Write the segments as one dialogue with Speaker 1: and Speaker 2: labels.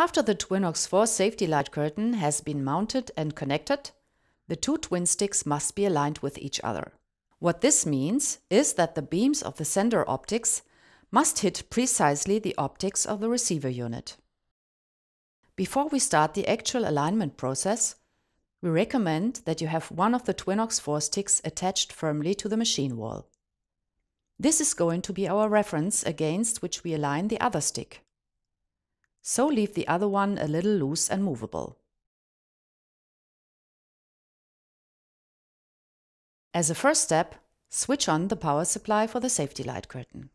Speaker 1: After the Twinox 4 safety light curtain has been mounted and connected, the two twin sticks must be aligned with each other. What this means is that the beams of the sender optics must hit precisely the optics of the receiver unit. Before we start the actual alignment process, we recommend that you have one of the Twinox 4 sticks attached firmly to the machine wall. This is going to be our reference against which we align the other stick. So leave the other one a little loose and movable. As a first step, switch on the power supply for the safety light curtain.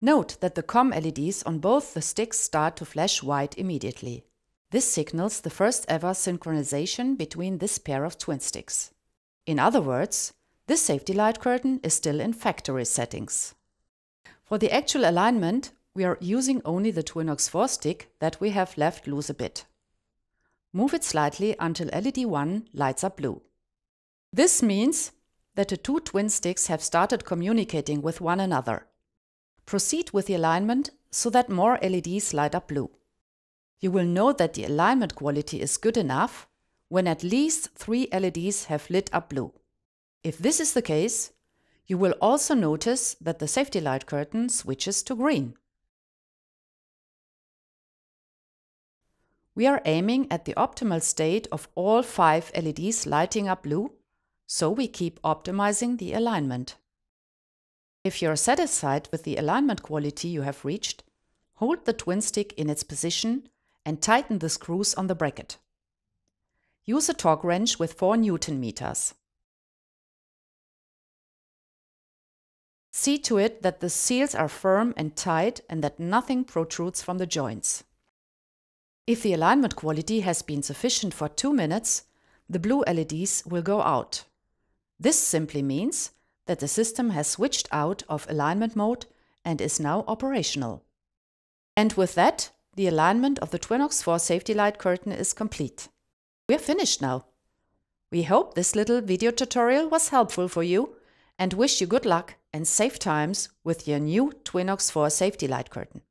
Speaker 1: Note that the COM LEDs on both the sticks start to flash white immediately. This signals the first ever synchronization between this pair of twin sticks. In other words, this safety light curtain is still in factory settings. For the actual alignment, we are using only the Twinox 4 stick that we have left loose a bit. Move it slightly until LED 1 lights up blue. This means that the two twin sticks have started communicating with one another. Proceed with the alignment so that more LEDs light up blue. You will know that the alignment quality is good enough when at least three LEDs have lit up blue. If this is the case, you will also notice that the safety light curtain switches to green. We are aiming at the optimal state of all five LEDs lighting up blue, so we keep optimizing the alignment. If you're satisfied with the alignment quality you have reached, hold the twin stick in its position and tighten the screws on the bracket. Use a torque wrench with 4 Newton meters. See to it that the seals are firm and tight and that nothing protrudes from the joints. If the alignment quality has been sufficient for 2 minutes, the blue LEDs will go out. This simply means that the system has switched out of alignment mode and is now operational. And with that, the alignment of the Twinox 4 safety light curtain is complete. We're finished now. We hope this little video tutorial was helpful for you and wish you good luck and safe times with your new Twinox 4 safety light curtain.